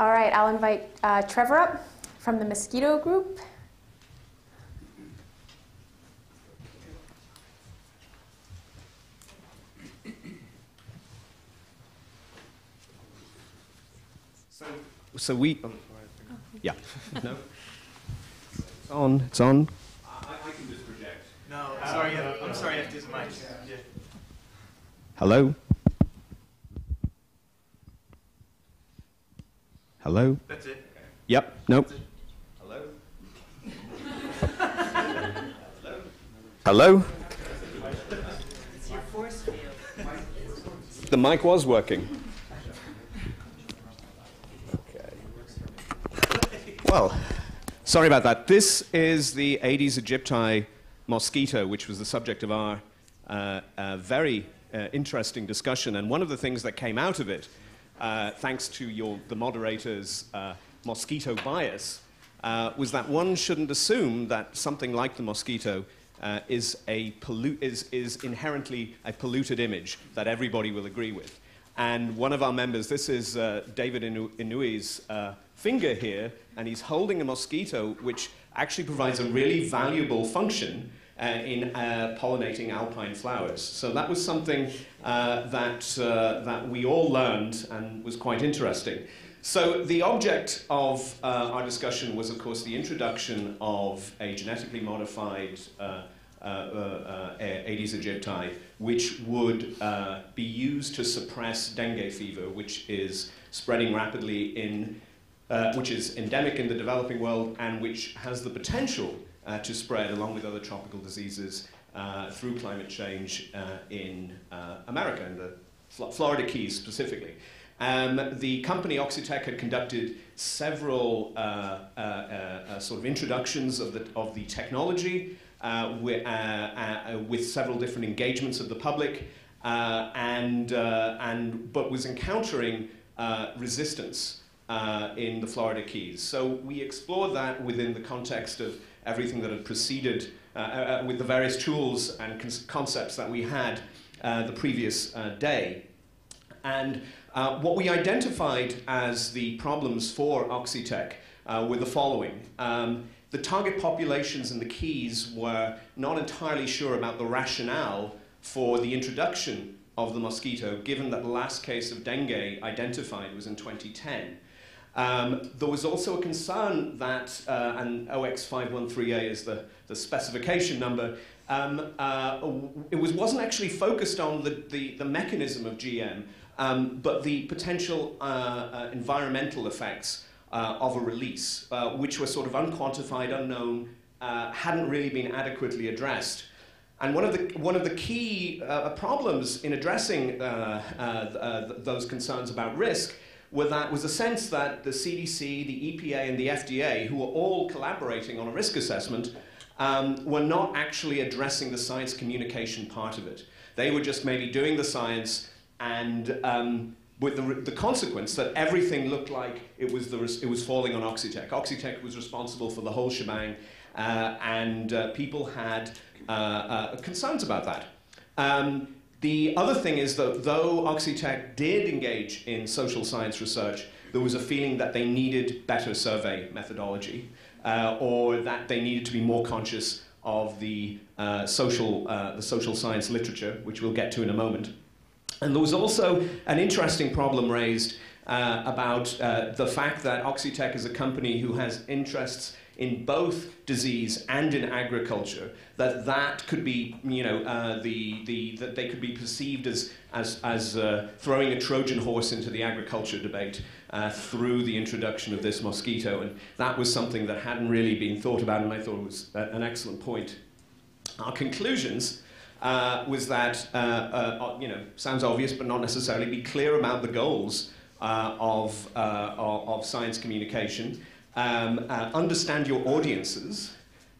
All right, I'll invite uh, Trevor up from the Mosquito Group. So, so we. Oh, yeah. No. It's on. It's on. I, I can just project. No, sorry, I'm sorry, I have to use mic. Hello. Hello. That's it. Yep. Nope. Hello? Hello. It's your force field. The mic was working. Okay. Well, sorry about that. This is the Aedes aegypti mosquito, which was the subject of our uh, uh, very uh, interesting discussion. And one of the things that came out of it, uh, thanks to your, the moderator's uh, mosquito bias, uh, was that one shouldn't assume that something like the mosquito uh, is, a pollu- is, is inherently a polluted image that everybody will agree with. And one of our members, this is uh, David Inu- finger here, and he's holding a mosquito which actually provides a really valuable function uh, in uh, pollinating alpine flowers. So that was something uh, that, uh, that we all learned and was quite interesting. So the object of our discussion was, of course, the introduction of a genetically modified uh, uh, Aedes aegypti, which would uh, be used to suppress dengue fever, which is spreading rapidly in, which is endemic in the developing world, and which has the potential uh, to spread along with other tropical diseases uh, through climate change uh, in uh, America, in the Fl- Florida Keys specifically. Um, the company Oxitec had conducted several uh, sort of introductions of the, of the technology with, with several different engagements of the public, uh, and, uh, and, but was encountering uh, resistance in the Florida Keys. So we explored that within the context of everything that had preceded, uh, uh, with the various tools and con- concepts that we had uh, the previous uh, day. And uh, what we identified as the problems for Oxitec uh, were the following. Um, the target populations in the Keys were not entirely sure about the rationale for the introduction of the mosquito, given that the last case of dengue identified was in 2010. Um, there was also a concern that, uh, and OX513A is the, the specification number, um, uh, it was, wasn't actually focused on the, the, the mechanism of GM, um, but the potential uh, uh, environmental effects uh, of a release, uh, which were sort of unquantified, unknown, hadn't really been adequately addressed. And one of the, one of the key problems in addressing th- those concerns about risk were that, was a sense that the CDC, the EPA, and the FDA, who were all collaborating on a risk assessment, um, were not actually addressing the science communication part of it. They were just maybe doing the science and um, with the, the consequence that everything looked like it was, the, it was falling on Oxitec. Oxitec was responsible for the whole shebang, uh, and uh, people had uh, uh, concerns about that. Um, the other thing is that though Oxitec did engage in social science research, there was a feeling that they needed better survey methodology, uh, or that they needed to be more conscious of the, uh, social, uh, the social science literature, which we'll get to in a moment. And there was also an interesting problem raised uh, about uh, the fact that Oxitec is a company who has interests in both disease and in agriculture, that that could be, you know, uh, the, the, that they could be perceived as, as, as uh, throwing a Trojan horse into the agriculture debate uh, through the introduction of this mosquito. And that was something that hadn't really been thought about, and I thought it was an excellent point. Our conclusions uh, was that, uh, uh, you know, sounds obvious, but not necessarily, be clear about the goals uh, of, uh, of, of science communication, um, uh, understand your audiences,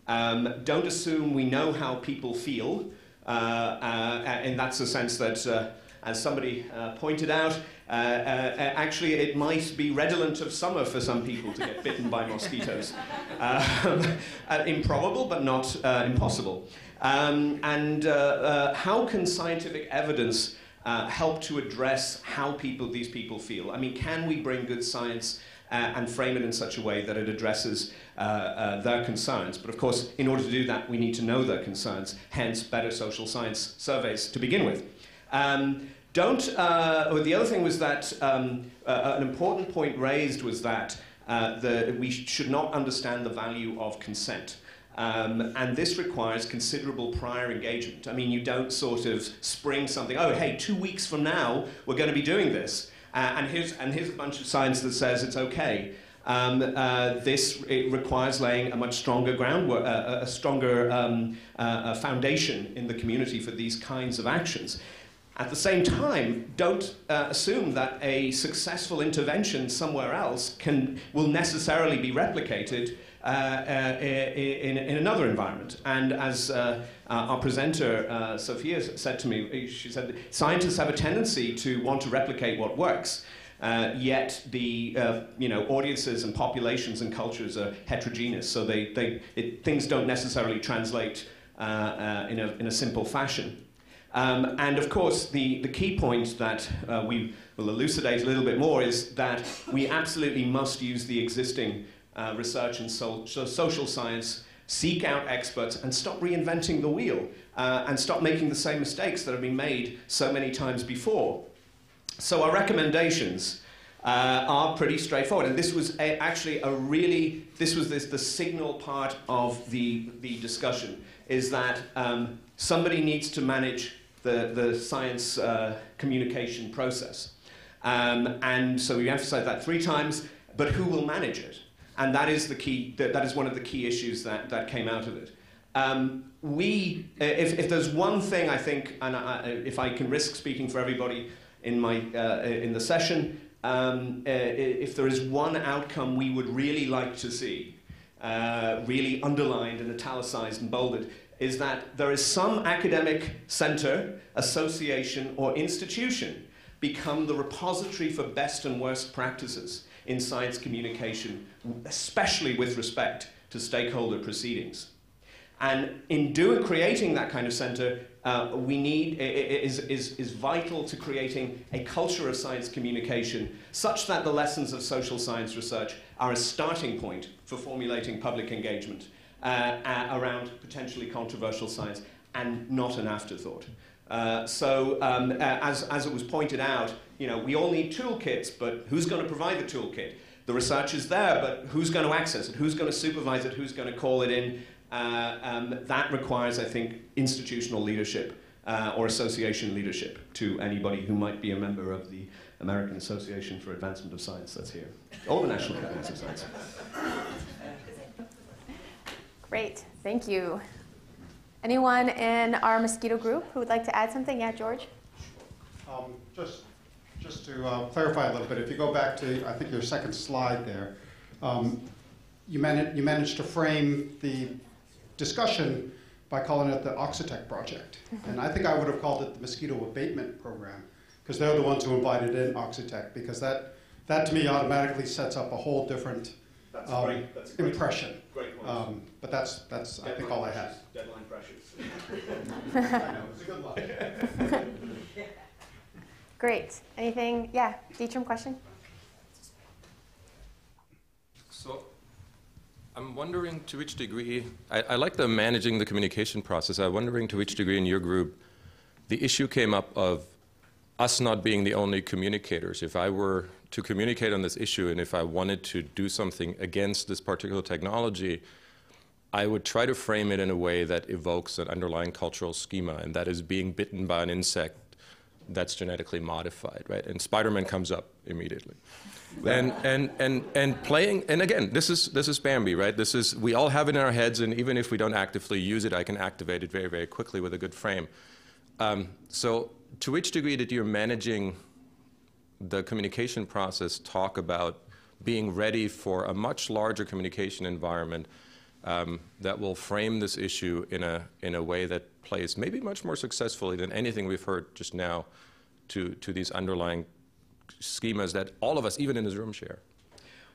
um, don't assume we know how people feel, uh, uh, and that's the sense that, uh, as somebody uh, pointed out, uh, uh, actually it might be redolent of summer for some people to get bitten by mosquitoes. Um, uh, improbable, but not uh, impossible. Um, and uh, uh, how can scientific evidence uh, help to address how people, these people feel? I mean, can we bring good science uh, and frame it in such a way that it addresses uh, uh, their concerns? But of course, in order to do that, we need to know their concerns, hence better social science surveys to begin with. Um, don't, uh, the other thing was that um, uh, an important point raised was that uh, the, we should not understand the value of consent. Um, and this requires considerable prior engagement. I mean, you don't sort of spring something, oh, hey, two weeks from now, we're going to be doing this. Uh, and, here's, and here's a bunch of science that says it's okay. Um, uh, this it requires laying a much stronger groundwork, uh, a stronger um, uh, foundation in the community for these kinds of actions. At the same time, don't uh, assume that a successful intervention somewhere else can, will necessarily be replicated in, in, another environment. And as uh, uh our presenter, uh, Sophia, said to me, she said, scientists have a tendency to want to replicate what works. Uh, yet the you know audiences and populations and cultures are heterogeneous, so they, they it, things don't necessarily translate in, a, in a simple fashion. Um, and of course, the, the key point that uh, we will elucidate a little bit more is that we absolutely must use the existing uh, research and so, so social science, seek out experts, and stop reinventing the wheel, uh, and stop making the same mistakes that have been made so many times before. So, our recommendations. Uh, are pretty straightforward. And this was a, actually a really, this was this, the signal part of the, the discussion, is that um, somebody needs to manage the, the science uh, communication process. Um, and so we emphasize that three times, but who will manage it? And that is the key, that, that is one of the key issues that, that came out of it. Um, we, if, if there's one thing I think, and I, if I can risk speaking for everybody in, my, uh, in the session, um, uh, if there is one outcome we would really like to see, uh, really underlined and italicized and bolded, is that there is some academic center, association, or institution become the repository for best and worst practices in science communication, especially with respect to stakeholder proceedings. And in doing, creating that kind of center, uh, we need is, is, is vital to creating a culture of science communication such that the lessons of social science research are a starting point for formulating public engagement uh, uh, around potentially controversial science and not an afterthought. Uh, so, um, uh, as, as it was pointed out, you know, we all need toolkits, but who's going to provide the toolkit? The research is there, but who's going to access it? Who's going to supervise it? Who's going to call it in? Uh, um, that requires, I think, institutional leadership uh, or association leadership to anybody who might be a member of the American Association for Advancement of Science that's here, or the National Academies of Science. Great, thank you. Anyone in our mosquito group who would like to add something? Yeah, George? Um, just just to uh, clarify a little bit, if you go back to, I think, your second slide there, um, you, mani- you managed to frame the discussion by calling it the Oxitec project. Mm-hmm. And I think I would have called it the Mosquito Abatement Program, because they're the ones who invited in Oxitec, because that, that to me automatically sets up a whole different um, great, impression. Great point. Um, but that's, that's I think, all I have. Deadline pressures. I know, it's a good luck. Great. Anything? Yeah, Dietram, question? So I'm wondering to which degree, I, I, like the managing the communication process. I'm wondering to which degree in your group the issue came up of us not being the only communicators. If I were to communicate on this issue and if I wanted to do something against this particular technology, I would try to frame it in a way that evokes an underlying cultural schema, and that is being bitten by an insect that's genetically modified, right? And Spider-Man comes up immediately. And, and, and, and playing, and again, this is, this is Bambi, right? This is, we all have it in our heads, and even if we don't actively use it, I can activate it very, very quickly with a good frame. Um, so to which degree did your managing the communication process talk about being ready for a much larger communication environment um, that will frame this issue in a, in a way that plays maybe much more successfully than anything we've heard just now to, to these underlying schemas that all of us, even in this room, share.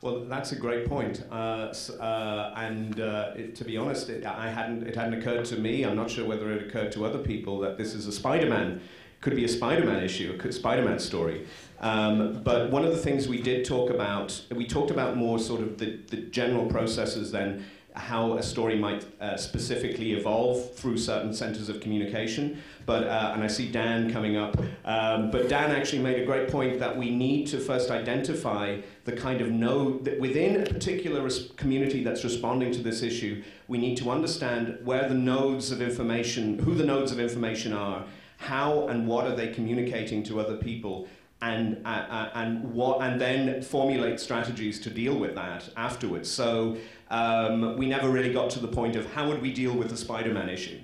Well, that's a great point. Uh, uh, and uh, it, to be honest, it, I hadn't, it hadn't occurred to me. I'm not sure whether it occurred to other people that this is a Spider Man could be a Spider-Man issue, a Spider-Man story. Um, but one of the things we did talk about, we talked about more sort of the, the general processes then, how a story might uh, specifically evolve through certain centers of communication. But, uh, and I see Dan coming up, um, but Dan actually made a great point that we need to first identify the kind of node that within a particular community that's responding to this issue, we need to understand where the nodes of information, who the nodes of information are, how and what are they communicating to other people, and, uh, uh, and, what, and then formulate strategies to deal with that afterwards. So um, we never really got to the point of how would we deal with the Spider-Man issue.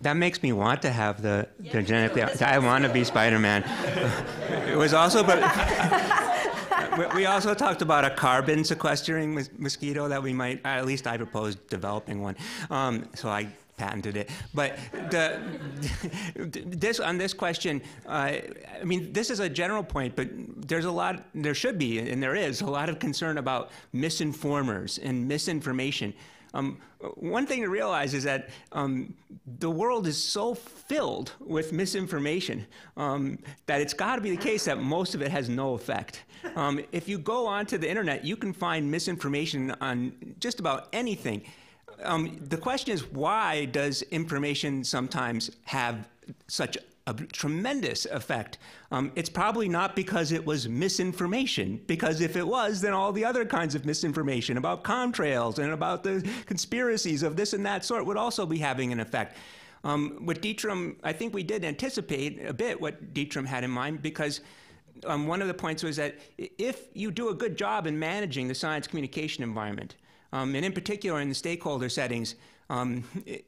That makes me want to have the, the genetically. I want to be Spider-Man. it was also, but we- we also talked about a carbon sequestering mosquito that we might. At least I proposed developing one. Um, so I patented it. But the, this on this question, uh, I mean, this is a general point, but there's a lot. There should be, and there is a lot of concern about misinformers and misinformation. Um, one thing to realize is that um, the world is so filled with misinformation um, that it's got to be the case that most of it has no effect. Um, if you go onto the internet, you can find misinformation on just about anything. Um, the question is, why does information sometimes have such a tremendous effect. Um, it's probably not because it was misinformation, because if it was, then all the other kinds of misinformation about contrails and about the conspiracies of this and that sort would also be having an effect. Um, with Dietram, I think we did anticipate a bit what Dietram had in mind because um, one of the points was that if you do a good job in managing the science communication environment, um, and in particular in the stakeholder settings, um,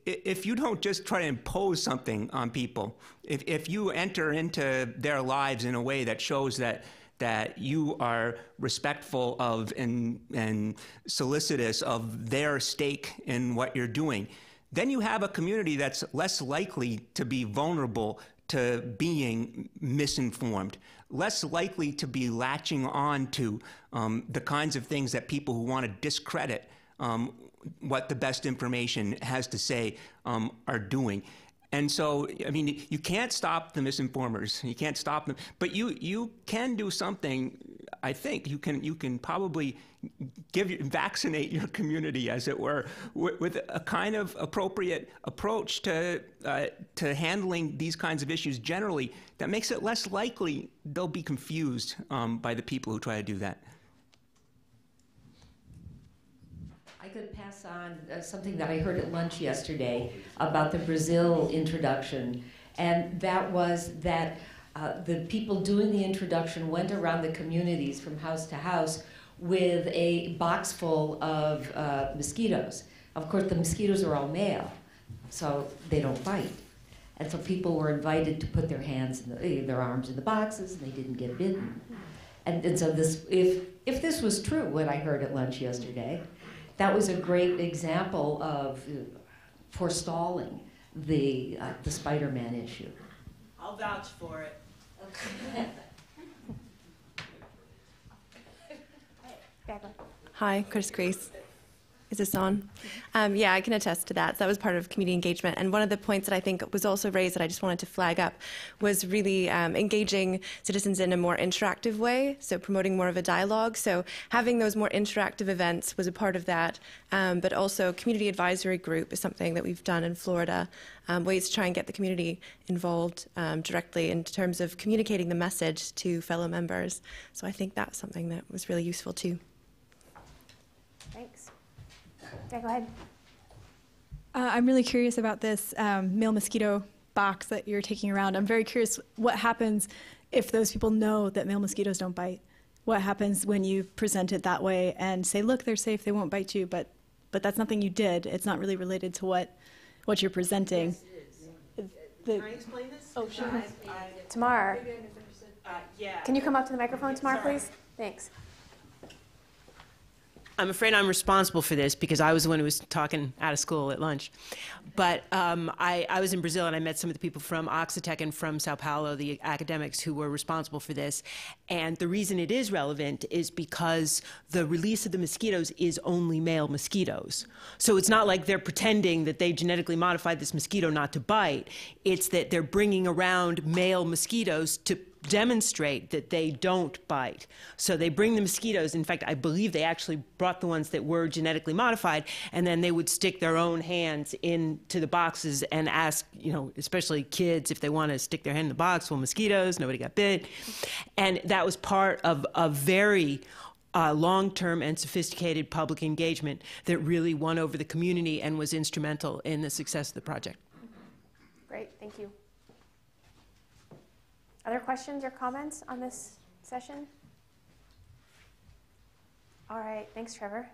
if you don't just try to impose something on people, if, if you enter into their lives in a way that shows that that you are respectful of and, and solicitous of their stake in what you're doing, then you have a community that's less likely to be vulnerable to being misinformed, less likely to be latching on to um, the kinds of things that people who want to discredit um, what the best information has to say um, are doing. And so, I mean, you can't stop the misinformers. You can't stop them, but you you can do something. I think you can you can probably give vaccinate your community, as it were, with, with a kind of appropriate approach to uh, to handling these kinds of issues generally. That makes it less likely they'll be confused um, by the people who try to do that. I could pass on uh, something that I heard at lunch yesterday about the Brazil introduction, and that was that uh, the people doing the introduction went around the communities from house to house with a box full of uh, mosquitoes. Of course, the mosquitoes are all male, so they don't bite. And so people were invited to put their hands, the, eh, their arms in the boxes, and they didn't get bitten. And, and so this, if, if this was true, what I heard at lunch yesterday, that was a great example of uh, forestalling the, uh, the Spider-Man issue. I'll vouch for it. Barbara. Hi, Chris Grace. Is this on? Um, yeah, I can attest to that. So that was part of community engagement. And one of the points that I think was also raised that I just wanted to flag up was really um, engaging citizens in a more interactive way, so promoting more of a dialogue. So having those more interactive events was a part of that. Um, but also, community advisory group is something that we've done in Florida, um, ways to try and get the community involved um, directly in terms of communicating the message to fellow members. So I think that's something that was really useful too. Thanks. Yeah, go ahead. Uh, I'm really curious about this um, male mosquito box that you're taking around. I'm very curious what happens if those people know that male mosquitoes don't bite. What happens when you present it that way and say, "Look, they're safe; they won't bite you," but but that's nothing you did. It's not really related to what what you're presenting. The- Can I explain this? Oh, sure. I- I- Tamar, uh, Yeah. can you come up to the microphone, Tamar, Sorry. please? Thanks. I'm afraid I'm responsible for this because I was the one who was talking out of school at lunch. But um, I, I was in Brazil and I met some of the people from Oxitec and from Sao Paulo, the academics who were responsible for this. And the reason it is relevant is because the release of the mosquitoes is only male mosquitoes. So it's not like they're pretending that they genetically modified this mosquito not to bite. It's that they're bringing around male mosquitoes to demonstrate that they don't bite. So they bring the mosquitoes. In fact, I believe they actually brought the ones that were genetically modified, and then they would stick their own hands into the boxes and ask, you know, especially kids, if they want to stick their hand in the box. Well, mosquitoes, nobody got bit. And that was part of a very uh, long term and sophisticated public engagement that really won over the community and was instrumental in the success of the project. Great, thank you. Other questions or comments on this session? All right, thanks, Trevor.